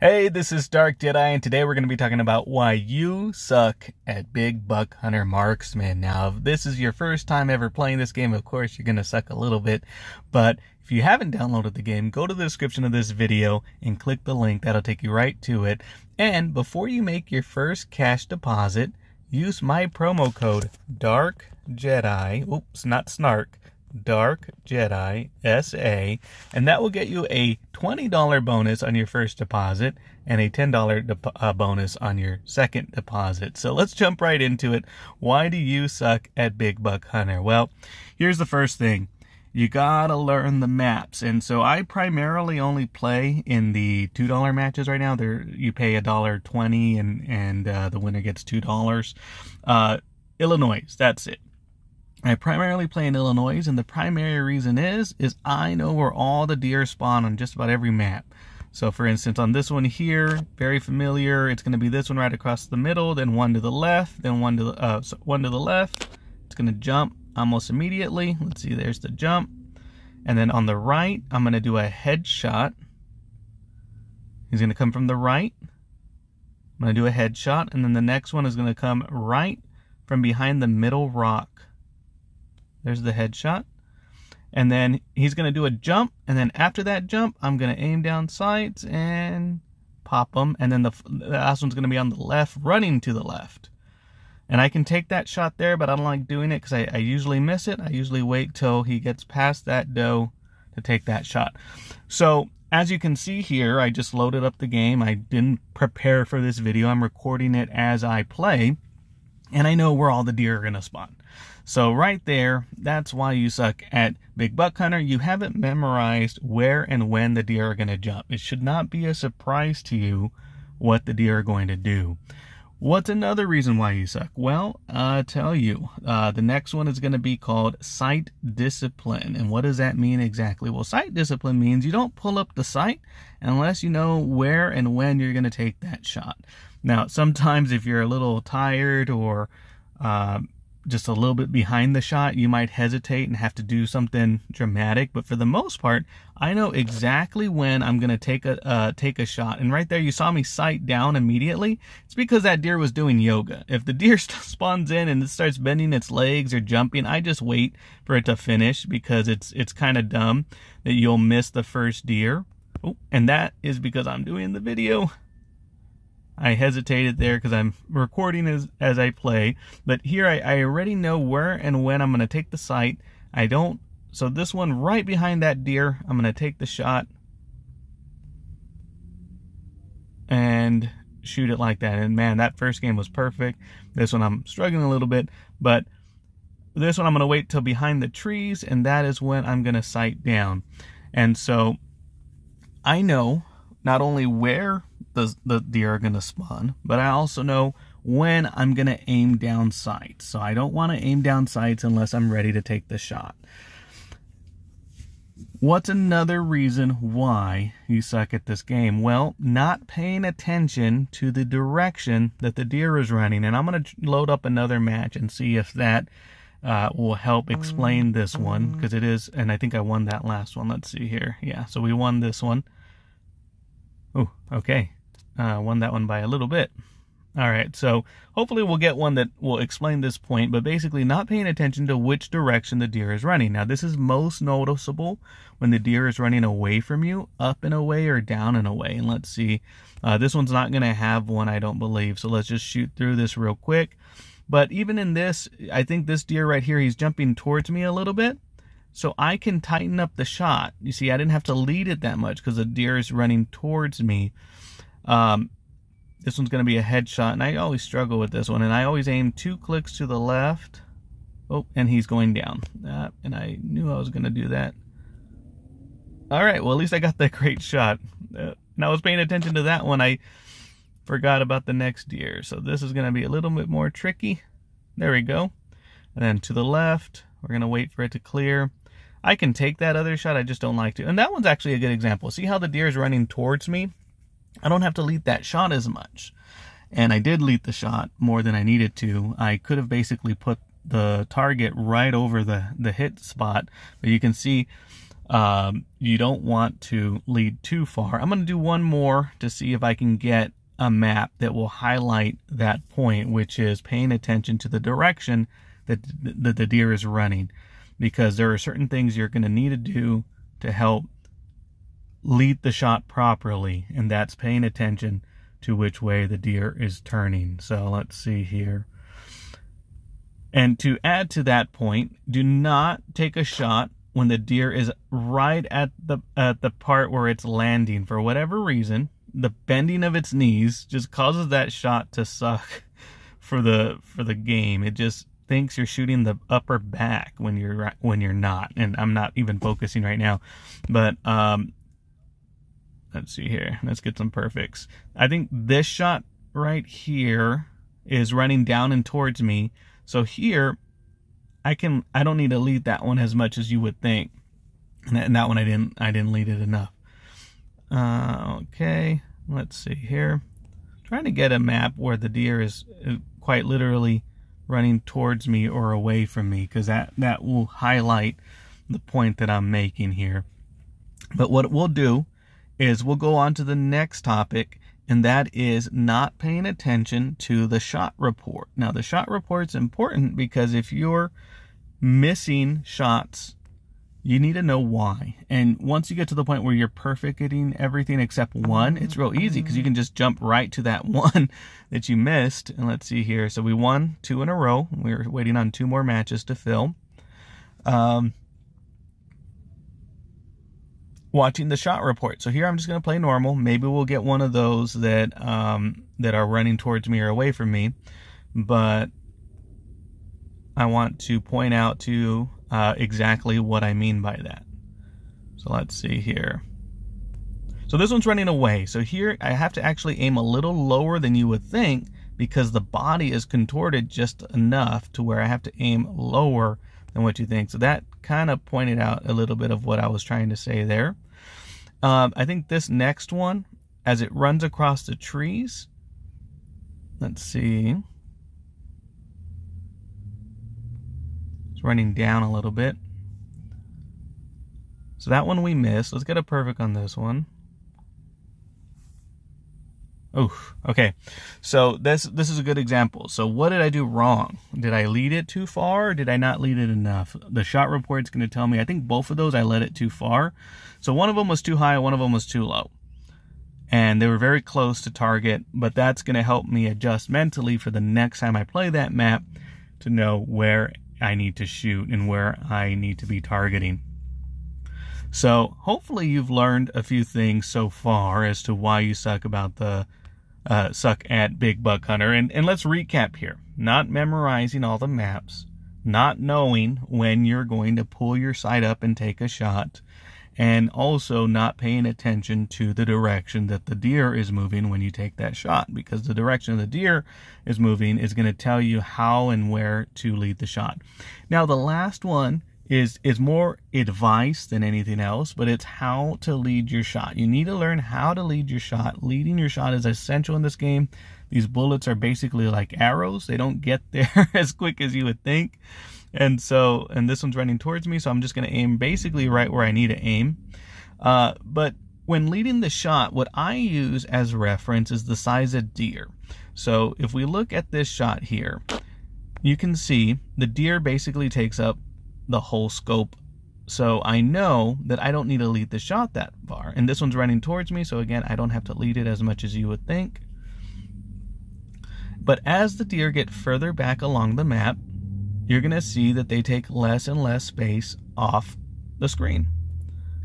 Hey, this is Dark Jedi, and today we're going to be talking about why you suck at Big Buck Hunter Marksman. Now, if this is your first time ever playing this game, of course, you're going to suck a little bit, but if you haven't downloaded the game, go to the description of this video and click the link. That'll take you right to it. And before you make your first cash deposit, use my promo code Dark Jedi. Oops, not Snark. Dark Jedi SA, and that will get you a $20 bonus on your first deposit and a $10 de- uh, bonus on your second deposit. So let's jump right into it. Why do you suck at Big Buck Hunter? Well, here's the first thing. You gotta learn the maps, and so I primarily only play in the two dollar matches right now. There, you pay a dollar twenty, and and uh, the winner gets two dollars. Uh, Illinois, that's it. I primarily play in Illinois, and the primary reason is is I know where all the deer spawn on just about every map. So, for instance, on this one here, very familiar. It's going to be this one right across the middle, then one to the left, then one to the uh, one to the left. It's going to jump almost immediately. Let's see, there's the jump, and then on the right, I'm going to do a headshot. He's going to come from the right. I'm to do a headshot, and then the next one is going to come right from behind the middle rock. There's the headshot. And then he's going to do a jump. And then after that jump, I'm going to aim down sights and pop them. And then the, the last one's going to be on the left, running to the left. And I can take that shot there, but I don't like doing it because I, I usually miss it. I usually wait till he gets past that doe to take that shot. So as you can see here, I just loaded up the game. I didn't prepare for this video. I'm recording it as I play. And I know where all the deer are going to spawn. So right there, that's why you suck at Big Buck Hunter. You haven't memorized where and when the deer are going to jump. It should not be a surprise to you what the deer are going to do. What's another reason why you suck? Well, I'll tell you. Uh, the next one is going to be called sight discipline. And what does that mean exactly? Well, sight discipline means you don't pull up the sight unless you know where and when you're going to take that shot. Now, sometimes if you're a little tired or uh, just a little bit behind the shot, you might hesitate and have to do something dramatic. But for the most part, I know exactly when I'm going to take a uh, take a shot. And right there, you saw me sight down immediately. It's because that deer was doing yoga. If the deer spawns in and it starts bending its legs or jumping, I just wait for it to finish because it's it's kind of dumb that you'll miss the first deer. Oh, and that is because I'm doing the video. I hesitated there because I'm recording as, as I play. But here I, I already know where and when I'm going to take the sight. I don't, so this one right behind that deer, I'm going to take the shot and shoot it like that. And man, that first game was perfect. This one I'm struggling a little bit, but this one I'm going to wait till behind the trees and that is when I'm going to sight down. And so I know not only where the, the deer are going to spawn, but I also know when I'm going to aim down sights. So I don't want to aim down sights unless I'm ready to take the shot. What's another reason why you suck at this game? Well, not paying attention to the direction that the deer is running. And I'm going to load up another match and see if that uh, will help explain this one because it is, and I think I won that last one. Let's see here. Yeah, so we won this one. Oh, okay. Uh, won that one by a little bit. All right, so hopefully we'll get one that will explain this point, but basically not paying attention to which direction the deer is running. Now, this is most noticeable when the deer is running away from you, up and away or down and away. And let's see, uh, this one's not going to have one, I don't believe. So let's just shoot through this real quick. But even in this, I think this deer right here, he's jumping towards me a little bit. So I can tighten up the shot. You see, I didn't have to lead it that much because the deer is running towards me. Um, this one's going to be a headshot, and I always struggle with this one. And I always aim two clicks to the left. Oh, and he's going down. Uh, and I knew I was going to do that. All right, well, at least I got that great shot. Uh, and I was paying attention to that one. I forgot about the next deer. So this is going to be a little bit more tricky. There we go. And then to the left, we're going to wait for it to clear. I can take that other shot, I just don't like to. And that one's actually a good example. See how the deer is running towards me? I don't have to lead that shot as much. And I did lead the shot more than I needed to. I could have basically put the target right over the, the hit spot. But you can see um, you don't want to lead too far. I'm going to do one more to see if I can get a map that will highlight that point, which is paying attention to the direction that, that the deer is running. Because there are certain things you're going to need to do to help lead the shot properly, and that's paying attention to which way the deer is turning. So let's see here. And to add to that point, do not take a shot when the deer is right at the at the part where it's landing for whatever reason the bending of its knees just causes that shot to suck for the for the game it just thinks you're shooting the upper back when you're when you're not and I'm not even focusing right now but um let's see here let's get some perfects I think this shot right here is running down and towards me so here I can I don't need to lead that one as much as you would think. And that, one I didn't I didn't lead it enough. Uh, okay, let's see here. trying to get a map where the deer is quite literally running towards me or away from me because that that will highlight the point that I'm making here. But what we'll do is we'll go on to the next topic and that is not paying attention to the shot report. Now, the shot report is important because if you're missing shots, you need to know why. And once you get to the point where you're perfect getting everything except one, it's real easy because you can just jump right to that one that you missed. And let's see here. So we won two in a row. We're waiting on two more matches to fill. Um, watching the shot report. So here I'm just going to play normal. Maybe we'll get one of those that um, that are running towards me or away from me. But I want to point out to uh, exactly what I mean by that. So let's see here. So this one's running away. So here I have to actually aim a little lower than you would think because the body is contorted just enough to where I have to aim lower than what you think. So that kind of pointed out a little bit of what I was trying to say there. Um, I think this next one, as it runs across the trees, let's see. It's running down a little bit. So that one we missed. Let's get a perfect on this one. Oof. Okay. So this this is a good example. So what did I do wrong? Did I lead it too far did I not lead it enough? The shot report's going to tell me. I think both of those I led it too far. So one of them was too high, one of them was too low. And they were very close to target, but that's going to help me adjust mentally for the next time I play that map to know where I need to shoot and where I need to be targeting. So hopefully you've learned a few things so far as to why you suck about the uh, suck at Big Buck Hunter. And, and let's recap here. Not memorizing all the maps, not knowing when you're going to pull your sight up and take a shot, and also not paying attention to the direction that the deer is moving when you take that shot because the direction of the deer is moving is going to tell you how and where to lead the shot. Now the last one is is more advice than anything else, but it's how to lead your shot. You need to learn how to lead your shot. Leading your shot is essential in this game. These bullets are basically like arrows. They don't get there as quick as you would think. And so, and this one's running towards me, so I'm just going to aim basically right where I need to aim. Uh, but when leading the shot, what I use as reference is the size of deer. So if we look at this shot here, you can see the deer basically takes up the whole scope. So I know that I don't need to lead the shot that far. And this one's running towards me, so again, I don't have to lead it as much as you would think. But as the deer get further back along the map, you're going to see that they take less and less space off the screen.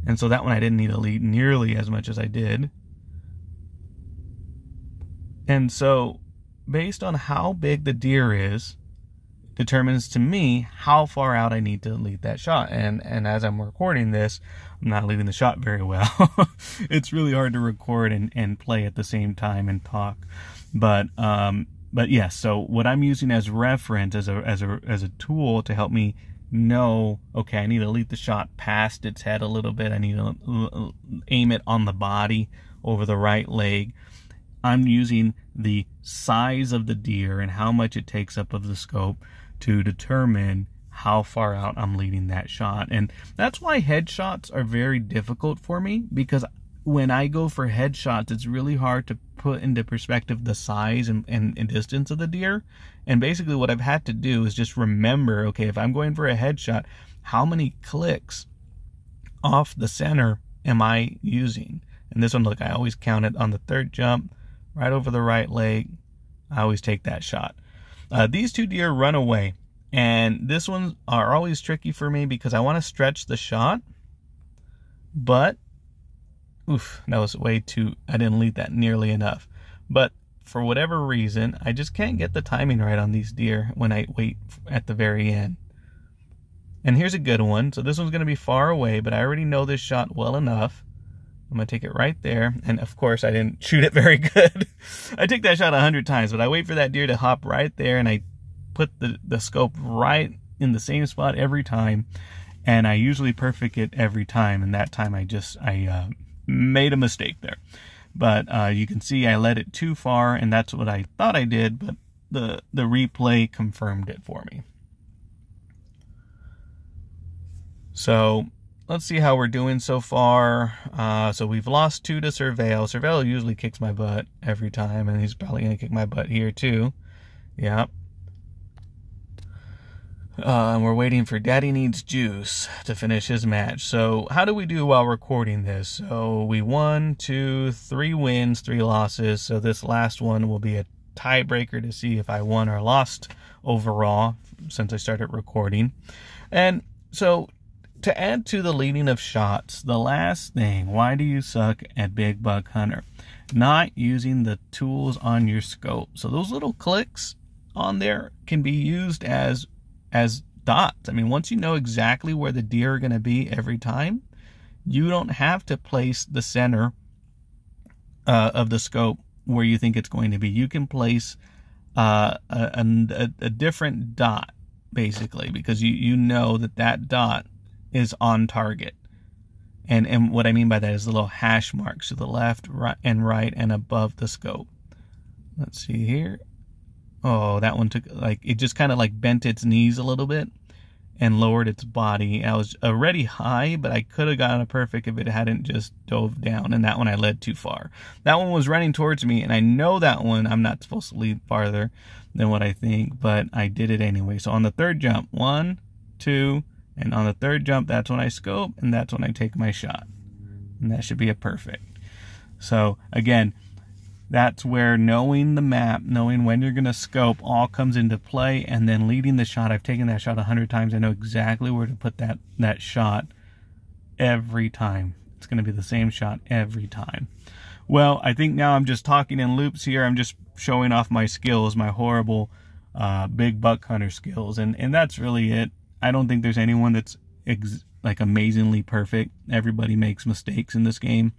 And so that one I didn't need to lead nearly as much as I did. And so based on how big the deer is, determines to me how far out I need to lead that shot. And and as I'm recording this, I'm not leading the shot very well. it's really hard to record and, and play at the same time and talk. But um but yes, yeah, so what I'm using as reference as a as a as a tool to help me know, okay, I need to lead the shot past its head a little bit. I need to aim it on the body over the right leg. I'm using the size of the deer and how much it takes up of the scope to determine how far out I'm leading that shot. And that's why headshots are very difficult for me because when I go for headshots, it's really hard to put into perspective the size and, and, and, distance of the deer. And basically, what I've had to do is just remember okay, if I'm going for a headshot, how many clicks off the center am I using? And this one, look, I always count it on the third jump, right over the right leg. I always take that shot. Uh, these two deer run away. And this ones are always tricky for me because I want to stretch the shot, but oof, that was way too, I didn't lead that nearly enough. But for whatever reason, I just can't get the timing right on these deer when I wait at the very end. And here's a good one. So this one's going to be far away, but I already know this shot well enough. I'm going to take it right there. And of course, I didn't shoot it very good. I took that shot a hundred times, but I wait for that deer to hop right there and I put the, the scope right in the same spot every time. And I usually perfect it every time. And that time I just, I uh, made a mistake there. But uh, you can see I led it too far and that's what I thought I did, but the, the replay confirmed it for me. So let's see how we're doing so far. Uh, so we've lost two to Surveil. Surveil usually kicks my butt every time, and he's probably going to kick my butt here too. Yeah. Uh, and we're waiting for Daddy Needs Juice to finish his match. So, how do we do while recording this? So, we won two, three wins, three losses. So, this last one will be a tiebreaker to see if I won or lost overall since I started recording. And so, to add to the leading of shots, the last thing, why do you suck at Big Buck Hunter? Not using the tools on your scope. So those little clicks on there can be used as as dots. I mean, once you know exactly where the deer are going to be every time, you don't have to place the center uh, of the scope where you think it's going to be. You can place uh, a, a, a different dot basically because you, you know that that dot is on target. And, and what I mean by that is the little hash marks to the left right, and right and above the scope. Let's see here. Oh, that one took, like, it just kind of like bent its knees a little bit and lowered its body. I was already high, but I could have gotten a perfect if it hadn't just dove down. And that one I led too far. That one was running towards me, and I know that one I'm not supposed to lead farther than what I think, but I did it anyway. So on the third jump, one, two, and on the third jump, that's when I scope and that's when I take my shot. And that should be a perfect. So again, that's where knowing the map, knowing when you're going to scope all comes into play and then leading the shot. I've taken that shot a hundred times. I know exactly where to put that, that shot every time. It's going to be the same shot every time. Well, I think now I'm just talking in loops here. I'm just showing off my skills, my horrible uh, big buck hunter skills. And, and that's really it. I don't think there's anyone that's like amazingly perfect. Everybody makes mistakes in this game.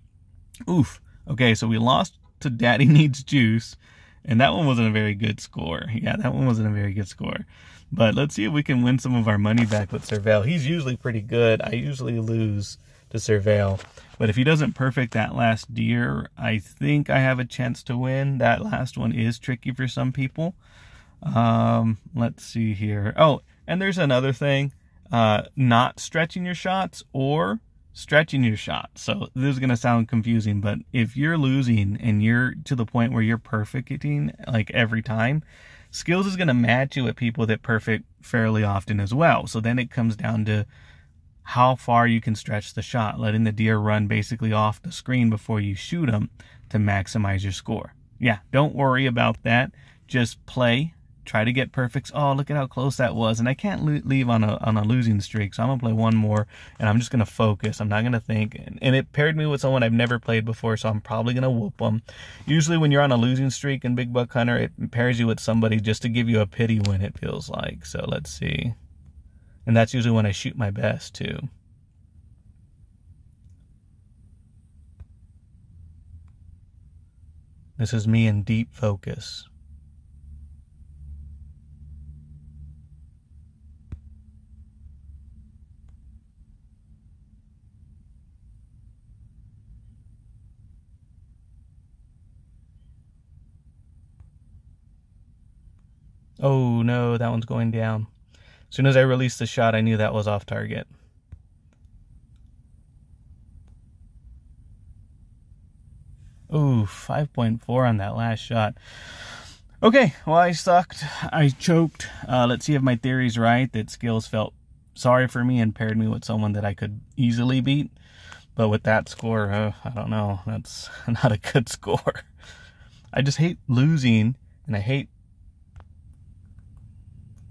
Oof. Okay, so we lost to Daddy Needs Juice, and that one wasn't a very good score. Yeah, that one wasn't a very good score. But let's see if we can win some of our money back with Surveil. He's usually pretty good. I usually lose to Surveil. But if he doesn't perfect that last deer, I think I have a chance to win. That last one is tricky for some people. Um, let's see here. Oh, and there's another thing, uh, not stretching your shots or stretching your shot. So this is going to sound confusing, but if you're losing and you're to the point where you're perfecting like every time, Skillz is going to match you with people that perfect fairly often as well. So then it comes down to how far you can stretch the shot, letting the deer run basically off the screen before you shoot them to maximize your score. Yeah, don't worry about that. Just play, try to get perfects. Oh, look at how close that was. And I can't leave on a, on a losing streak. So I'm going to play one more and I'm just going to focus. I'm not going to think. And, and, it paired me with someone I've never played before. So I'm probably going to whoop them. Usually when you're on a losing streak in Big Buck Hunter, it pairs you with somebody just to give you a pity win, it feels like. So let's see. And that's usually when I shoot my best too. This is me in deep focus. Oh no, that one's going down. As soon as I released the shot, I knew that was off target. Ooh, 5.4 on that last shot. Okay, well, I sucked. I choked. Uh, let's see if my theory's right that Skillz felt sorry for me and paired me with someone that I could easily beat. But with that score, uh, I don't know. That's not a good score. I just hate losing and I hate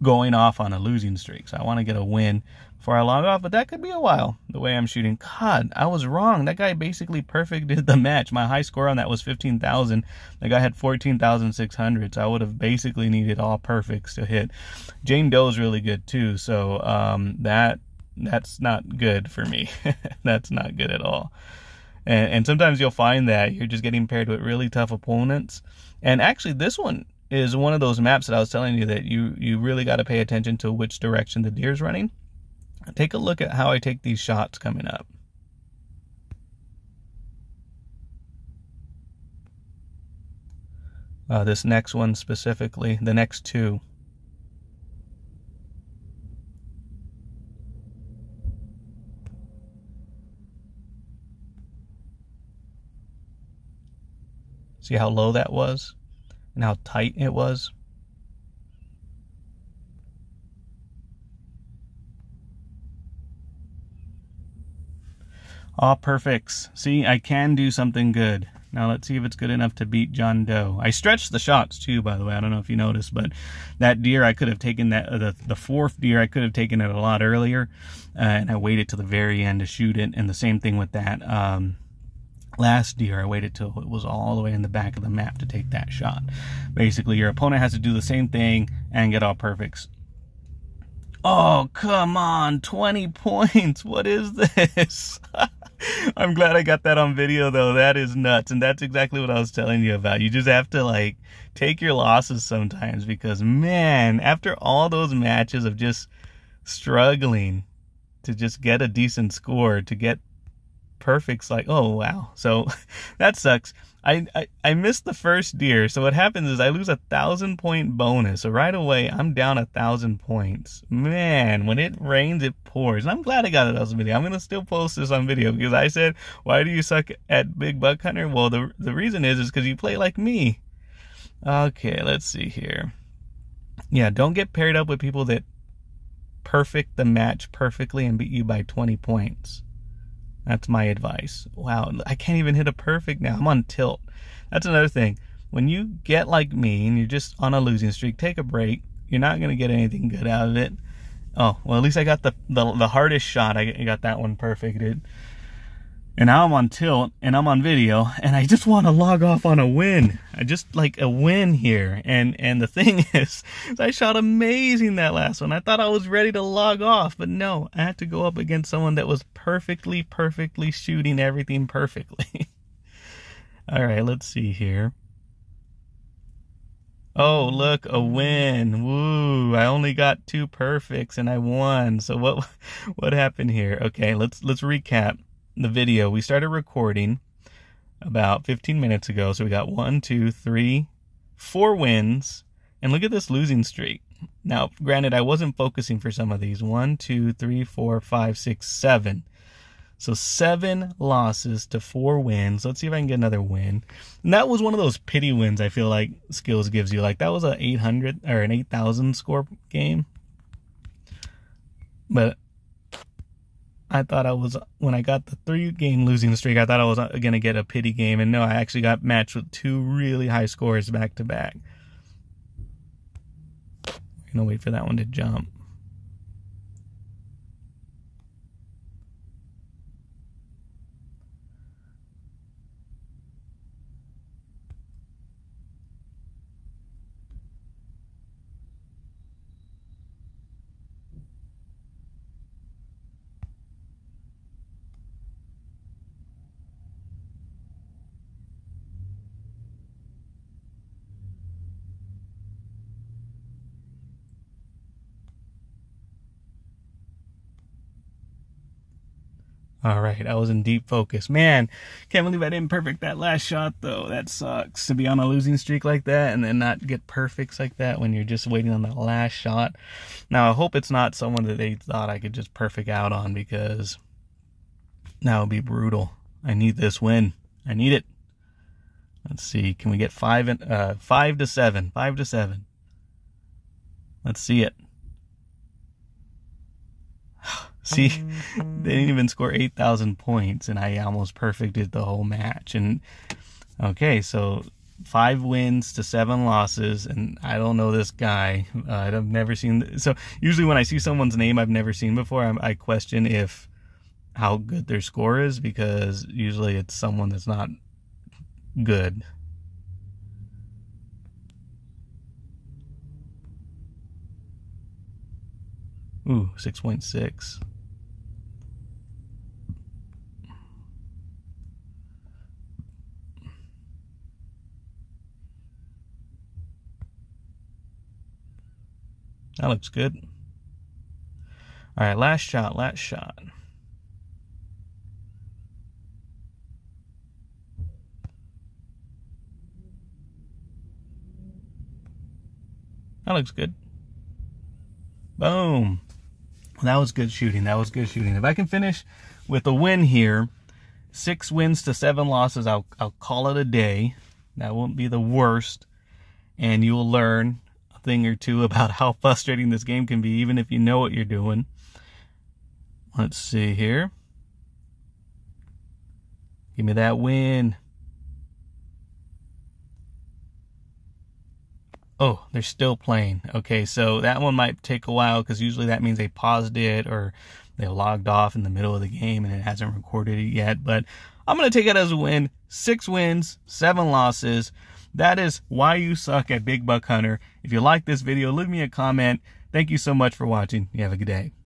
going off on a losing streak. So I want to get a win before I log off, but that could be a while the way I'm shooting. God, I was wrong. That guy basically perfected the match. My high score on that was 15,000. The guy had 14,600, so I would have basically needed all perfects to hit. Jane Doe's really good too, so um, that that's not good for me. that's not good at all. And, and sometimes you'll find that you're just getting paired with really tough opponents. And actually, this one is one of those maps that I was telling you that you you really got to pay attention to which direction the deer's running. Take a look at how I take these shots coming up. Uh, this next one specifically, the next two. See how low that was and how tight it was? All perfects. See, I can do something good. Now let's see if it's good enough to beat John Doe. I stretched the shots too, by the way. I don't know if you noticed, but that deer I could have taken that the the fourth deer I could have taken it a lot earlier, uh, and I waited to the very end to shoot it. And the same thing with that um, last deer. I waited till it was all the way in the back of the map to take that shot. Basically, your opponent has to do the same thing and get all perfects Oh, come on, 20 points. What is this? I'm glad I got that on video though. That is nuts. And that's exactly what I was telling you about. You just have to like take your losses sometimes because man, after all those matches of just struggling to just get a decent score, to get perfects like oh wow. So that sucks. I, I i missed the first deer. So what happens is i lose a thousand point bonus. So right away i'm down a thousand points. Man when it rains it pours. And i'm glad i got it on video. I'm gonna still post this on video because i said why do you suck at big buck hunter? Well the the reason is is because you play like me. Okay let's see here. Yeah don't get paired up with people that perfect the match perfectly and beat you by 20 points that's my advice. Wow, I can't even hit a perfect now. I'm on tilt. That's another thing. When you get like me and you're just on a losing streak, take a break. You're not going to get anything good out of it. Oh, well, at least I got the, the, the hardest shot. I got that one perfected and now I'm on tilt and I'm on video and I just want to log off on a win. I just like a win here. And and the thing is, I shot amazing that last one. I thought I was ready to log off, but no, I had to go up against someone that was perfectly, perfectly shooting everything perfectly. All right, let's see here. Oh, look, a win. Woo. I only got two perfects and I won. So what what happened here? Okay, let's let's recap the video, we started recording about 15 minutes ago. So we got one, two, three, four wins. And look at this losing streak. Now, granted, I wasn't focusing for some of these. One, two, three, four, five, six, seven. So seven losses to four wins. Let's see if I can get another win. And that was one of those pity wins I feel like Skillz gives you. Like that was an 800 or an 8,000 score game. But I thought I was when I got the three game losing streak. I thought I was gonna get a pity game, and no, I actually got matched with two really high scores back to back. I'm gonna wait for that one to jump. All right, I was in deep focus. Man, can't believe I didn't perfect that last shot though. That sucks to be on a losing streak like that and then not get perfects like that when you're just waiting on that last shot. Now, I hope it's not someone that they thought I could just perfect out on because that would be brutal. I need this win. I need it. Let's see. Can we get five and uh, five to seven? Five to seven. Let's see it. See, they didn't even score 8,000 points, and I almost perfected the whole match. And okay, so five wins to seven losses, and I don't know this guy. Uh, I've never seen. So usually when I see someone's name I've never seen before, I, I question if how good their score is because usually it's someone that's not good. Ooh, 6.6. That looks good. All right, last shot, last shot. That looks good. Boom. That was good shooting. That was good shooting. If I can finish with a win here, six wins to seven losses, I'll, I'll call it a day. That won't be the worst. And you will learn thing or two about how frustrating this game can be, even if you know what you're doing. Let's see here. Give me that win. Oh, they're still playing. Okay, so that one might take a while because usually that means they paused it or they logged off in the middle of the game and it hasn't recorded it yet. But I'm going to take it as a win. Six wins, seven losses. That is why you suck at Big Buck Hunter. If you like this video, leave me a comment. Thank you so much for watching. You have a good day.